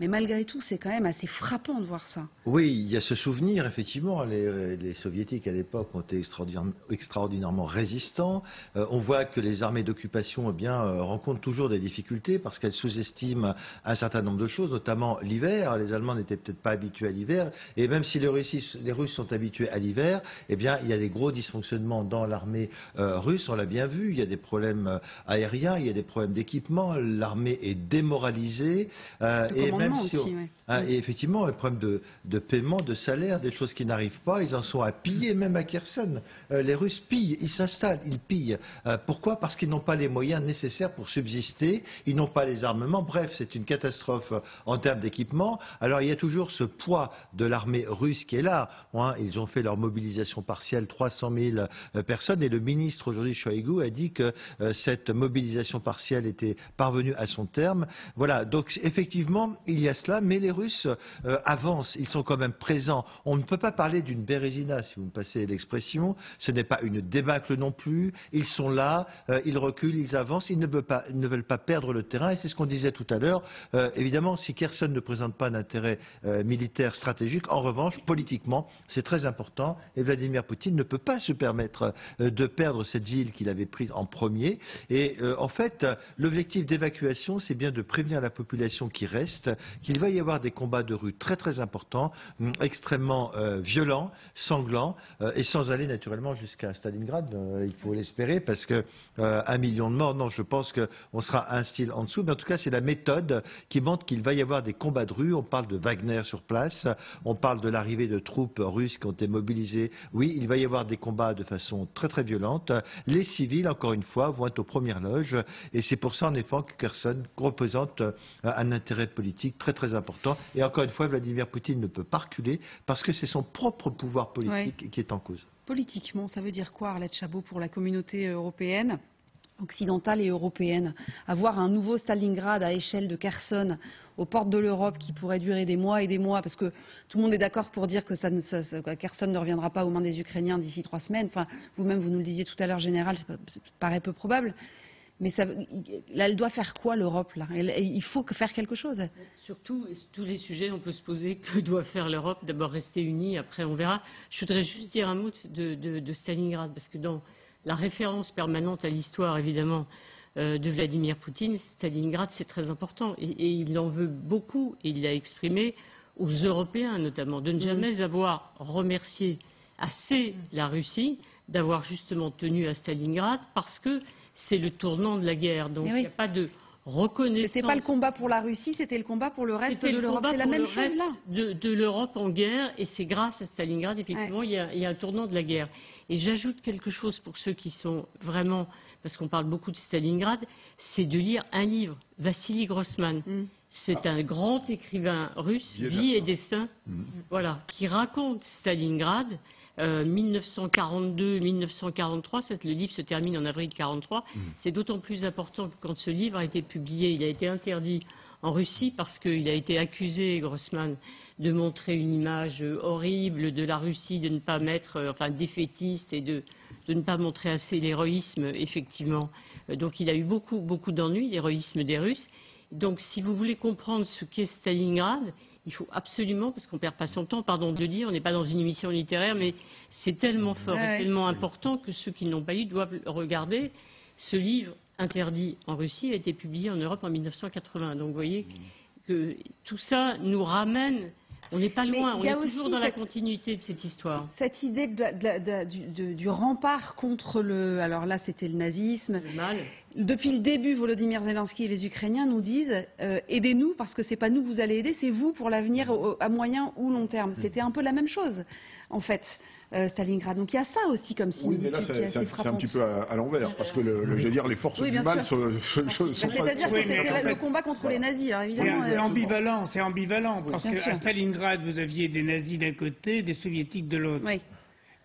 Mais malgré tout, c'est quand même assez frappant de voir ça. Oui, il y a ce souvenir, effectivement. Les, les soviétiques, à l'époque, ont été extraordinairement, extraordinairement résistants. Euh, on voit que les armées d'occupation eh bien, euh, rencontrent toujours des difficultés parce qu'elles sous-estiment un certain nombre de choses, notamment l'hiver. Les Allemands n'étaient peut-être pas habitués à l'hiver. Et même si les, Russes, les Russes sont habitués à l'hiver, eh bien, il y a des gros dysfonctionnements dans l'armée euh, russe. On l'a bien vu. Il y a des problèmes euh, aériens, il y a des problèmes d'équipement. L'armée est démoralisée. Euh, et même aussi, hein, et effectivement, un problème de, de, paiement, de salaire, des choses qui n'arrivent pas. Ils en sont à piller, même à Kherson. Euh, les Russes pillent, ils s'installent, ils pillent. Euh, pourquoi? Parce qu'ils n'ont pas les moyens nécessaires pour subsister, ils n'ont pas les armements. Bref, c'est une catastrophe en termes d'équipement. Alors il y a toujours ce poids de l'armée russe qui est là. Hein. Ils ont fait leur mobilisation partielle, 300 000 euh, personnes, et le ministre aujourd'hui, Shoigu, a dit que cette mobilisation partielle était parvenue à son terme. Voilà, donc effectivement, il y a cela, mais les Russes euh, avancent, ils sont quand même présents. On ne peut pas parler d'une bérésina, si vous me passez l'expression. Ce n'est pas une débâcle non plus. Ils sont là, euh, ils reculent, ils avancent, ils ne veulent pas, perdre le terrain. Et c'est ce qu'on disait tout à l'heure. Euh, évidemment, si Kherson ne présente pas d'intérêt militaire stratégique, en revanche, politiquement, c'est très important. Et Vladimir Poutine ne peut pas se permettre de perdre cette ville qu'il avait prise en premier. Et en fait, l'objectif d'évacuation, c'est bien de prévenir la population qui reste qu'il va y avoir des combats de rue très très importants, hum, extrêmement euh, violents, sanglants, euh, et sans aller naturellement jusqu'à Stalingrad, euh, il faut l'espérer, parce que un million de morts, non, je pense qu'on sera un style en dessous, mais en tout cas c'est la méthode qui montre qu'il va y avoir des combats de rue. On parle de Wagner sur place, on parle de l'arrivée de troupes russes qui ont été mobilisées. Oui, il va y avoir des combats de façon très très violente. Les civils, encore une fois, vont être aux premières loges, et c'est pour ça en effet que Kherson représente un intérêt politique très très important. Et encore une fois, Vladimir Poutine ne peut pas reculer parce que c'est son propre pouvoir politique qui est en cause. Politiquement, ça veut dire quoi, Arlette Chabot, pour la communauté européenne occidentale et européenne? Avoir un nouveau Stalingrad à échelle de Kherson aux portes de l'Europe qui pourrait durer des mois et des mois, parce que tout le monde est d'accord pour dire que ça, Kherson ne reviendra pas aux mains des Ukrainiens d'ici trois semaines. Enfin, vous-même, vous nous le disiez tout à l'heure, Général, ça paraît peu probable. Mais ça, elle doit faire quoi l'Europe là? Il faut faire quelque chose. Surtout, tous les sujets, on peut se poser que doit faire l'Europe? D'abord rester unie, après on verra. Je voudrais juste dire un mot de, Stalingrad, parce que dans la référence permanente à l'histoire, évidemment, euh, de Vladimir Poutine, Stalingrad, c'est très important. Et, il en veut beaucoup, et il l'a exprimé aux Européens notamment, de ne jamais avoir remercié assez la Russie d'avoir justement tenu à Stalingrad, parce que c'est le tournant de la guerre. Donc il n'y a pas de reconnaissance. C'était pas le combat pour la Russie, c'était le combat pour le reste de l'Europe. C'est la même chose là. De, l'Europe en guerre, et c'est grâce à Stalingrad, effectivement, il, y a, un tournant de la guerre. Et j'ajoute quelque chose pour ceux qui sont vraiment, parce qu'on parle beaucoup de Stalingrad, c'est de lire un livre, Vassili Grossman. Mm. C'est un grand écrivain russe, Vie et destin, mm. voilà, qui raconte Stalingrad 1942-1943, euh, le livre se termine en avril 1943. Mm. C'est d'autant plus important que quand ce livre a été publié, il a été interdit en Russie parce qu'il a été accusé, Grossman, de montrer une image horrible de la Russie, de ne pas mettre, euh, enfin défaitiste et de, de ne pas montrer assez l'héroïsme, effectivement. Euh, donc il a eu beaucoup, beaucoup d'ennuis, l'héroïsme des Russes. Donc si vous voulez comprendre ce qu'est Stalingrad, il faut absolument, parce qu'on ne perd pas son temps, pardon de le dire, on n'est pas dans une émission littéraire, mais c'est tellement fort et tellement important que ceux qui ne l'ont pas lu doivent regarder. Ce livre interdit en Russie a été publié en Europe en 1980. Donc vous voyez que tout ça nous ramène on n'est pas loin, on est toujours dans la continuité de cette histoire. Cette idée du, rempart contre le... Alors là, c'était le nazisme. Le mal. Depuis le début, Volodymyr Zelensky et les Ukrainiens nous disent euh, aidez-nous parce que ce n'est pas nous que vous allez aider, c'est vous pour l'avenir à moyen ou long terme. Mm. C'était un peu la même chose, en fait. Euh, Stalingrad. Donc il y a ça aussi comme signe. Oui, mais là c'est un, petit peu à, l'envers, parce que le, je veux dire, les forces du mal sont, sont, C'est-à-dire que c'était le combat contre les nazis, évidemment. C'est euh, ambivalent, c'est ambivalent, parce qu'à Stalingrad vous aviez des nazis d'un côté, des soviétiques de l'autre. Oui.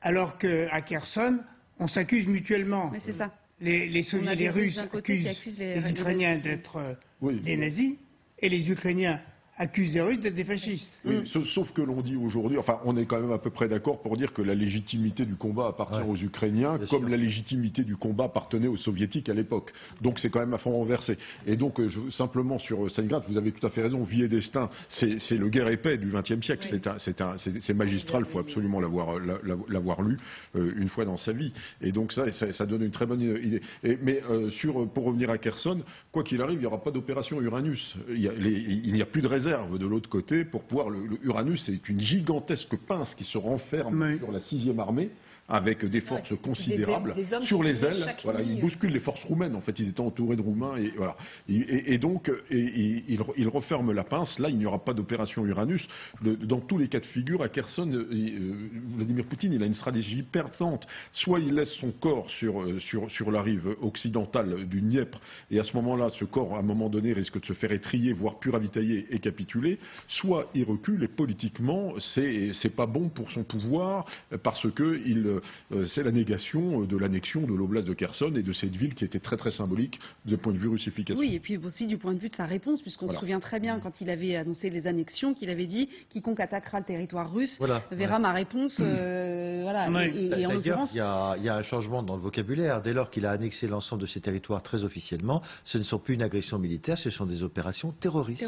Alors qu'à Kherson, on s'accuse mutuellement. c'est ça. Les, les, les Russes accusent, les, Ukrainiens d'être euh, des nazis, et les Ukrainiens accuse les Russes d'être des fascistes. Mm. sauf que l'on dit aujourd'hui, enfin, on est quand même à peu près d'accord pour dire que la légitimité du combat appartient aux Ukrainiens, comme la légitimité du combat appartenait aux Soviétiques à l'époque. Donc c'est quand même à fond renversé. Et donc, euh, je, simplement sur euh, Stalingrad, vous avez tout à fait raison, Vie et Destin, c'est le guerre épais du XXe siècle. C'est magistral, il faut absolument l'avoir lu euh, une fois dans sa vie. Et donc ça, ça, donne une très bonne idée. mais sur, pour revenir à Kherson, quoi qu'il arrive, il n'y aura pas d'opération Uranus. Il n'y a, plus de réserve de l'autre côté pour pouvoir. Le, Uranus, c'est une gigantesque pince qui se renferme sur la sixième armée avec des forces considérables sur les ailes. Voilà, ils bousculent les forces roumaines. En fait, ils étaient entourés de Roumains et voilà. Et, donc, et, ils, referment la pince. Là, il n'y aura pas d'opération Uranus. dans tous les cas de figure, à Kherson, euh, euh, Vladimir Poutine, il a une stratégie pertinente. Soit il laisse son corps sur, euh, sur, sur la rive occidentale du Dniepr, et à ce moment-là, ce corps, à un moment donné, risque de se faire étrier, voire plus ravitailler et capituler. Soit il recule et politiquement, c'est pas bon pour son pouvoir parce que il euh, c'est la négation euh, de l'annexion de l'oblast de Kherson et de cette ville qui était très très symbolique du point de vue russification. Oui, et puis aussi du point de vue de sa réponse, puisqu'on se souvient très bien quand il avait annoncé les annexions, qu'il avait dit quiconque attaquera le territoire russe verra ma réponse. Euh, voilà. Et, en l'occurrence, il y, a un changement dans le vocabulaire. Dès lors qu'il a annexé l'ensemble de ces territoires très officiellement, ce ne sont plus une agression militaire, ce sont des opérations terroristes.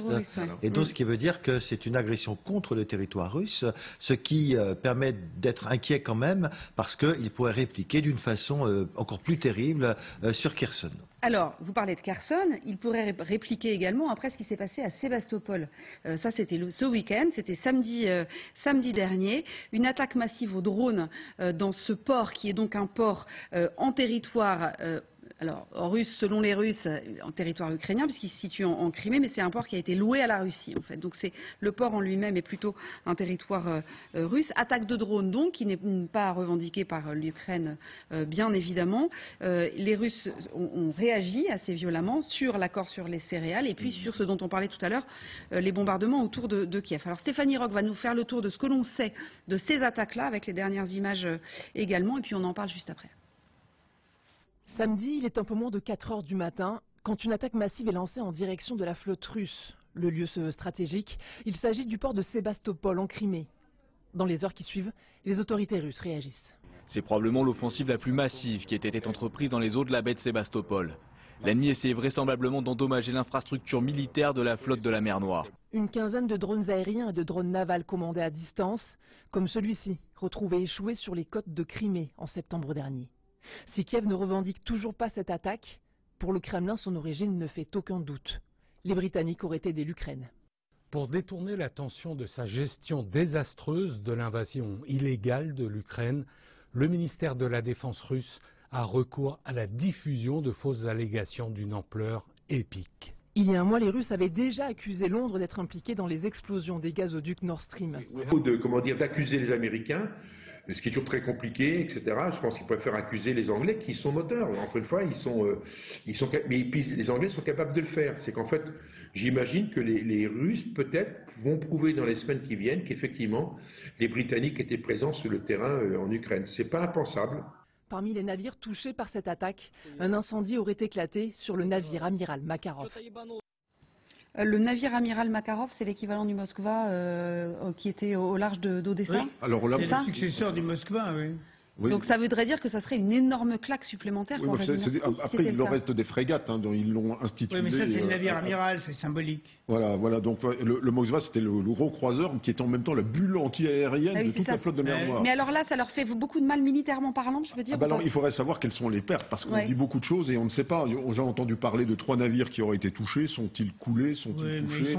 Et donc, ce qui veut dire que c'est une agression contre le territoire russe, ce qui permet d'être inquiet quand même, parce qu'il pourrait répliquer d'une façon euh, encore plus terrible euh, sur Kherson. Alors, vous parlez de Kherson, il pourrait répliquer également après ce qui s'est passé à Sébastopol. Euh, ce week-end, c'était samedi, samedi dernier, une attaque massive au drone dans ce port qui est donc un port en territoire alors en russe, selon les Russes, en territoire ukrainien, puisqu'il se situe en, Crimée, mais c'est un port qui a été loué à la Russie, en fait. Donc c'est le port en lui-même est plutôt un territoire euh, euh, russe. Attaque de drone, donc, qui n'est pas revendiquée par l'Ukraine, euh, bien évidemment. les Russes ont, réagi assez violemment sur l'accord sur les céréales et puis sur ce dont on parlait tout à l'heure, les bombardements autour de, de, Kiev. Alors Stéphanie Rock va nous faire le tour de ce que l'on sait de ces attaques-là, avec les dernières images également, et puis on en parle juste après. Samedi, il est un peu moins de 4 heures du matin quand une attaque massive est lancée en direction de la flotte russe. Le lieu stratégique, il s'agit du port de Sébastopol en Crimée. Dans les heures qui suivent, les autorités russes réagissent. C'est probablement l'offensive la plus massive qui ait été entreprise dans les eaux de la baie de Sébastopol. L'ennemi essayait vraisemblablement d'endommager l'infrastructure militaire de la flotte de la mer Noire. Une quinzaine de drones aériens et de drones navals commandés à distance, comme celui-ci, retrouvé échoué sur les côtes de Crimée en septembre dernier. Si Kiev ne revendique toujours pas cette attaque, pour le Kremlin, son origine ne fait aucun doute. Les Britanniques auraient aidé l'Ukraine. Pour détourner l'attention de sa gestion désastreuse de l'invasion illégale de l'Ukraine, le ministère de la Défense russe a recours à la diffusion de fausses allégations d'une ampleur épique. Il y a un mois, les Russes avaient déjà accusé Londres d'être impliqué dans les explosions des gazoducs Nord Stream. Il faut de, comment dire, d'accuser les Américains ce qui est toujours très compliqué, etc. Je pense qu'ils préfèrent accuser les Anglais qui sont moteurs. Encore une fois, ils sont, euh, ils sont, mais les Anglais sont capables de le faire. C'est qu'en fait, j'imagine que les, Russes peut-être vont prouver dans les semaines qui viennent qu'effectivement les Britanniques étaient présents sur le terrain euh, en Ukraine. C'est pas impensable. Parmi les navires touchés par cette attaque, un incendie aurait éclaté sur le navire amiral Makarov. Euh, le navire amiral Makarov, c'est l'équivalent du Moskva euh, qui était au large d'Odessa. Oui. Alors là, c'est le successeur du Moskva, oui. Donc ça voudrait dire que ça serait une énorme claque supplémentaire pour Après, il le reste des frégates, hein, dont ils l'ont institué. Oui, mais ça, c'est le euh, navire amiral, c'est symbolique. Voilà, voilà. Donc le, le Moskva, c'était le, gros croiseur qui est en même temps la bulle anti-aérienne ah de toute la flotte de mer Noire. Mais alors là, ça leur fait beaucoup de mal militairement parlant, je veux dire. Ah bah alors, il faudrait savoir quelles sont les pertes, parce qu'on dit beaucoup de choses et on ne sait pas. J'ai entendu parler de trois navires qui auraient été touchés. Sont-ils coulés? Sont-ils touchés?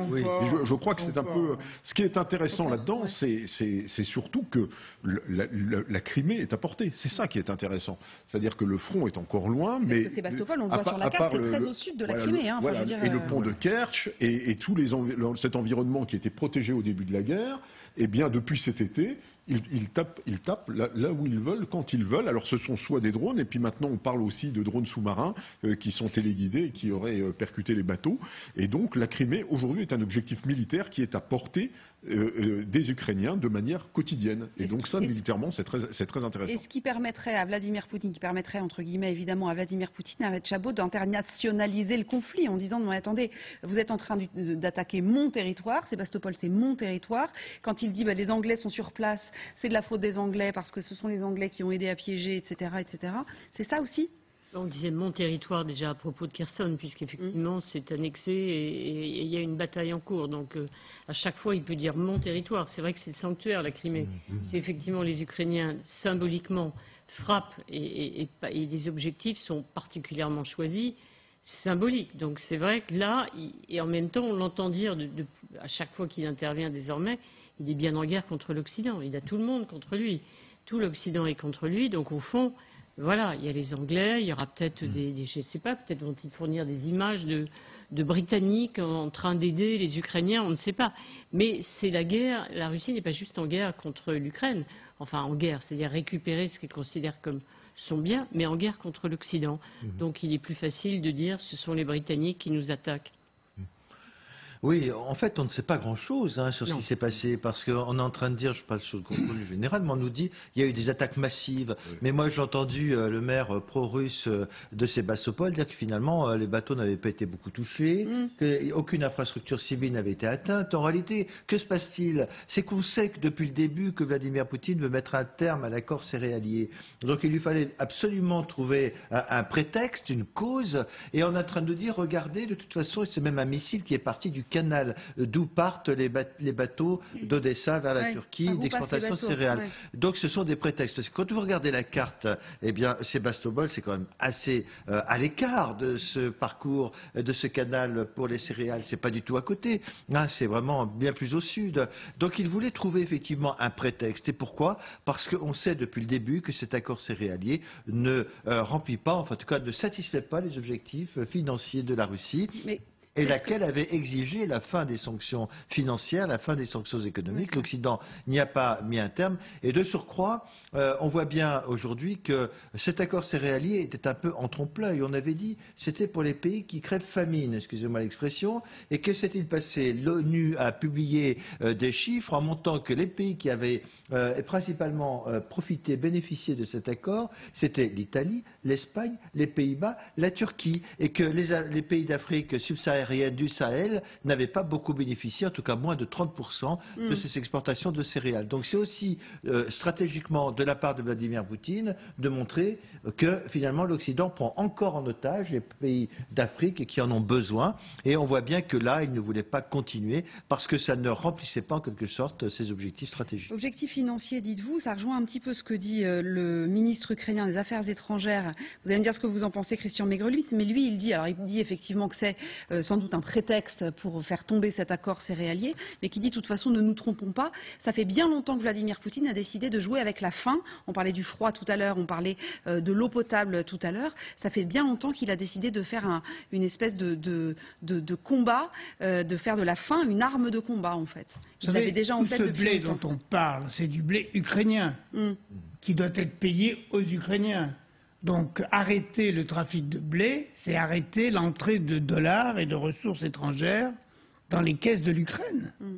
je, je, crois que c'est un peu. Ce qui est intéressant là-dedans, c'est surtout que la, la Crimée est C'est ça qui est intéressant. C'est-à-dire que le front est encore loin, mais... Sébastopol, on le voit sur la carte, c'est très au sud de la Crimée. Hein, et le pont de euh, Kerch et, et les cet environnement qui était protégé au début de la guerre, eh bien, depuis cet été, ils, tapent, ils tapent là, où ils veulent, quand ils veulent. Alors ce sont soit des drones, et puis maintenant on parle aussi de drones sous-marins euh, qui sont téléguidés et qui auraient euh, percuté les bateaux. Et donc la Crimée aujourd'hui est un objectif militaire qui est à portée euh, des Ukrainiens de manière quotidienne. Et, donc ça, militairement, c'est très, très, intéressant. Et ce qui permettrait à Vladimir Poutine, qui permettrait entre guillemets évidemment à Vladimir Poutine, à la Chabot, d'internationaliser le conflit en disant non attendez, vous êtes en train d'attaquer mon territoire, Sébastopol c'est mon territoire. Quand il dit bah, les Anglais sont sur place, c'est de la faute des Anglais parce que ce sont les Anglais qui ont aidé à piéger, etc. etc. C'est ça aussi? On disait mon territoire déjà à propos de Kherson, puisqu'effectivement mm. c'est annexé et il y a une bataille en cours. Donc euh, à chaque fois il peut dire mon territoire. C'est vrai que c'est le sanctuaire, la Crimée. Mm, mm. Si effectivement les Ukrainiens symboliquement frappent et, les objectifs sont particulièrement choisis, symbolique. Donc c'est vrai que là, et en même temps on l'entend dire à chaque fois qu'il intervient désormais, il est bien en guerre contre l'Occident. Il a tout le monde contre lui. Tout l'Occident est contre lui. Donc au fond, voilà, il y a les Anglais, il y aura peut-être mm. des, je ne sais pas, peut-être vont-ils fournir des images de, Britanniques en train d'aider les Ukrainiens, on ne sait pas. Mais c'est la guerre, la Russie n'est pas juste en guerre contre l'Ukraine, enfin en guerre, c'est-à-dire récupérer ce qu'elle considère comme son bien, mais en guerre contre l'Occident. Mm. Donc il est plus facile de dire ce sont les Britanniques qui nous attaquent. Oui, en fait, on ne sait pas grand-chose hein, sur ce qui s'est passé, parce qu'on est en train de dire, je passe sur le contrôle général, mais on nous dit il y a eu des attaques massives. Mais moi, j'ai entendu euh, le maire pro-russe euh, de Sébastopol dire que finalement, euh, les bateaux n'avaient pas été beaucoup touchés, mm. qu'aucune infrastructure civile n'avait été atteinte. En réalité, que se passe-t-il? C'est qu'on sait que depuis le début que Vladimir Poutine veut mettre un terme à l'accord céréalier. Donc il lui fallait absolument trouver un, un prétexte, une cause, et on est en train de dire, regardez, de toute façon, c'est même un missile qui est parti du canal d'où partent les, bateaux d'Odessa vers la Turquie d'exportation de céréales. Donc ce sont des prétextes. Parce que quand vous regardez la carte, eh bien Sébastopol, c'est quand même assez euh, à l'écart de ce parcours, de ce canal pour les céréales. C'est pas du tout à côté. Hein, c'est vraiment bien plus au sud. Donc il voulait trouver effectivement un prétexte. Et pourquoi? Parce qu'on sait depuis le début que cet accord céréalier ne euh, remplit pas, enfin en tout cas ne satisfait pas les objectifs financiers de la Russie et laquelle avait exigé la fin des sanctions financières, la fin des sanctions économiques. L'Occident n'y a pas mis un terme. Et de surcroît, euh, on voit bien aujourd'hui que cet accord céréalier était un peu en trompe-l'œil. On avait dit c'était pour les pays qui crèvent famine, excusez-moi l'expression. Et que s'est-il passé? L'ONU a publié euh, des chiffres en montrant que les pays qui avaient euh, principalement profité, bénéficié de cet accord, c'était l'Italie, l'Espagne, les Pays-Bas, la Turquie. Et que les, les pays d'Afrique subsaharienne aérienne du Sahel n'avait pas beaucoup bénéficié, en tout cas moins de 30% de ces exportations de céréales. Donc c'est aussi euh, stratégiquement de la part de Vladimir Poutine de montrer que finalement l'Occident prend encore en otage les pays d'Afrique qui en ont besoin. Et on voit bien que là, il ne voulait pas continuer parce que ça ne remplissait pas en quelque sorte ses objectifs stratégiques. Objectifs financiers, dites-vous, ça rejoint un petit peu ce que dit euh, le ministre ukrainien des Affaires étrangères. Vous allez me dire ce que vous en pensez, Christian Maigreluis, mais lui, il dit, alors il dit effectivement que c'est euh, sans doute un prétexte pour faire tomber cet accord céréalier, mais qui dit de toute façon ne nous trompons pas, ça fait bien longtemps que Vladimir Poutine a décidé de jouer avec la faim. On parlait du froid tout à l'heure, on parlait euh, de l'eau potable tout à l'heure. Ça fait bien longtemps qu'il a décidé de faire une espèce de, combat, euh, de faire de la faim une arme de combat en fait. Vous savez, déjà en tout ce blé dont on parle, c'est du blé ukrainien hum. qui doit être payé aux Ukrainiens. Donc arrêter le trafic de blé, c'est arrêter l'entrée de dollars et de ressources étrangères dans les caisses de l'Ukraine. Mm.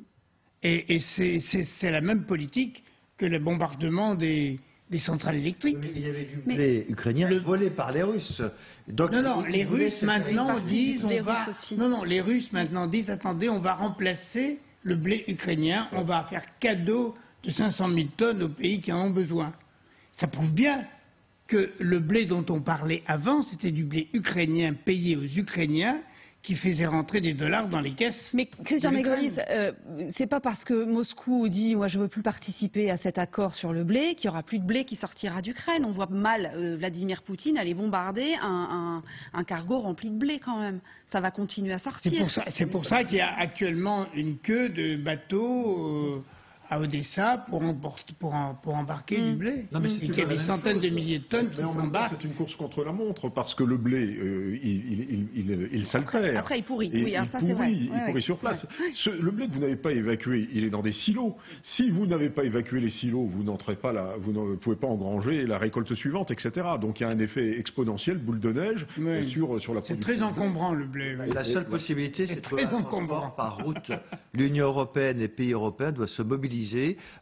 Et, c'est la même politique que le bombardement des, centrales électriques. il y avait du blé ukrainien volé par les Russes. non, non, les Russes maintenant disent, on va, non, non, les Russes maintenant disent, attendez, on va remplacer le blé ukrainien, on va faire cadeau de 500 000 tonnes aux pays qui en ont besoin. Ça prouve bien que le blé dont on parlait avant, c'était du blé ukrainien payé aux Ukrainiens qui faisait rentrer des dollars dans les caisses. Mais Christian Megrelis, euh, c'est pas parce que Moscou dit moi je veux plus participer à cet accord sur le blé qu'il y aura plus de blé qui sortira d'Ukraine. On voit mal euh, Vladimir Poutine aller bombarder un, cargo rempli de blé quand même. Ça va continuer à sortir. C'est pour ça, qu'il y a actuellement une queue de bateaux. Euh, à Odessa pour, pour, pour embarquer du mm. blé. Non, mais et qu'il y a des centaines de milliers de tonnes qui s'embarquent. C'est une course contre la montre parce que le blé, euh, il, il, il, s'altère. Après, il pourrit. oui, ça, c'est vrai. Il pourrit sur place. le blé que vous n'avez pas évacué, il est dans des silos. Si vous n'avez pas évacué les silos, vous n'entrez pas là, vous ne pouvez pas engranger la récolte suivante, etc. Donc il y a un effet exponentiel, boule de neige sur, sur la production. C'est très encombrant le blé. La seule possibilité, c'est de faire par route. L'Union européenne et les pays européens doivent se mobiliser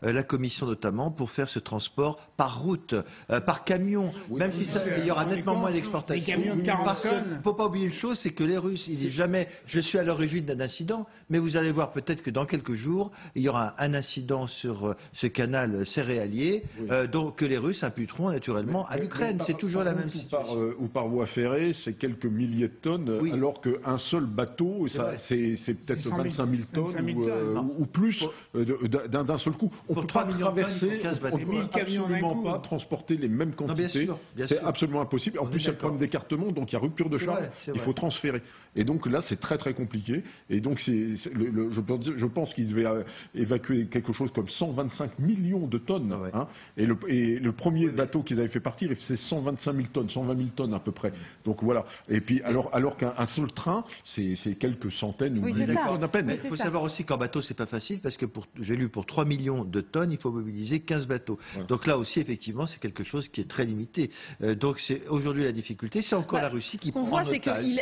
euh, la Commission notamment, pour faire ce transport par route, euh, par camion, même si ça, il y aura nettement moins d'exportation. Parce qu'il ne faut pas oublier une chose, c'est que les Russes, ils disent jamais je suis à l'origine d'un incident, mais vous allez voir peut-être que dans quelques jours, il y aura un incident sur euh, ce canal céréalier, donc que les Russes imputeront naturellement à l'Ukraine. C'est toujours la même situation. Ou par, voie ferrée, c'est quelques milliers de tonnes, alors qu'un seul bateau, c'est peut-être 25 000 tonnes, ou, ou, plus d'un d'un seul coup. On ne peut pas traverser, on ne peut absolument pas transporter les mêmes quantités. C'est absolument impossible. En plus, il y a le problème d'écartement, donc il y a rupture de charge. Il faut transférer. Et donc là, c'est très très compliqué. Et donc, je, pense qu'il devait euh, évacuer quelque chose comme 125 millions de tonnes. Ah hein. et, le, premier bateau qu'ils avaient fait partir, c'est 125 000 tonnes, 120 000 tonnes à peu près. Donc voilà. Et puis alors, alors qu'un seul train, c'est quelques centaines ou milliers de tonnes à peine. Il faut savoir aussi qu'en bateau, c'est pas facile parce que j'ai lu pour 3 millions de tonnes, il faut mobiliser 15 bateaux. Donc là aussi, effectivement, c'est quelque chose qui est très limité. Euh, donc c'est aujourd'hui la difficulté, c'est encore bah, la Russie qui prend voit, c'est qu'il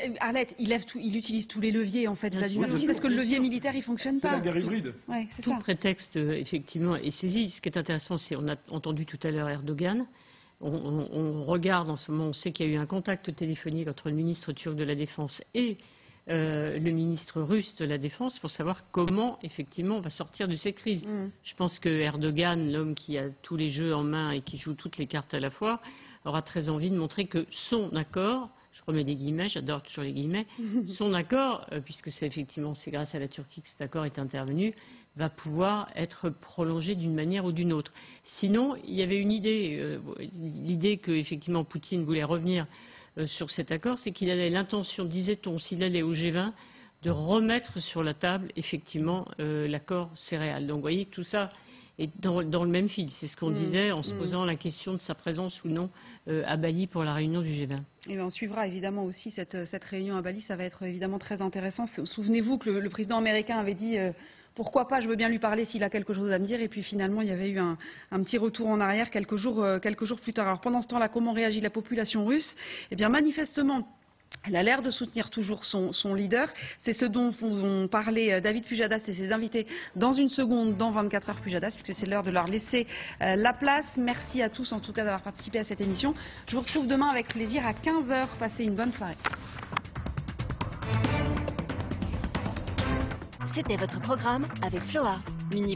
il, il utilise tous les leviers, en fait, Vladimir parce que le levier militaire, il fonctionne pas. C'est la guerre hybride. Tout prétexte, euh, effectivement, est saisi. Ce qui est intéressant, c'est on a entendu tout à l'heure Erdogan. On, regarde en ce moment, on sait qu'il y a eu un contact téléphonique entre le ministre turc de la Défense et euh, le ministre russe de la Défense pour savoir comment, effectivement, on va sortir de cette crise. Mm. Je pense que Erdogan, l'homme qui a tous les jeux en main et qui joue toutes les cartes à la fois, aura très envie de montrer que son accord je remets des guillemets, j'adore toujours les guillemets, son accord, euh, puisque c'est effectivement c'est grâce à la Turquie que cet accord est intervenu, va pouvoir être prolongé d'une manière ou d'une autre. Sinon, il y avait une idée, euh, l'idée que effectivement Poutine voulait revenir sur cet accord, c'est qu'il avait l'intention, disait-on, s'il allait au G20, de remettre sur la table effectivement l'accord céréal. Donc vous voyez, tout ça est dans, le même fil. C'est ce qu'on mm. disait en se mm. posant la question de sa présence ou non euh, à Bali pour la réunion du G20. Et on suivra évidemment aussi cette, réunion à Bali. Ça va être évidemment très intéressant. Souvenez-vous que le, président américain avait dit euh, pourquoi pas, je veux bien lui parler s'il a quelque chose à me dire. Et puis finalement, il y avait eu un, petit retour en arrière quelques jours, euh, quelques jours plus tard. Alors pendant ce temps-là, comment réagit la population russe? Eh bien, manifestement, elle a l'air de soutenir toujours son, leader. C'est ce dont vont parler euh, David Pujadas et ses invités dans une seconde, dans 24 heures Pujadas, puisque c'est l'heure de leur laisser euh, la place. Merci à tous en tout cas d'avoir participé à cette émission. Je vous retrouve demain avec plaisir à 15h. Passez une bonne soirée. C'était votre programme avec Floa. Mini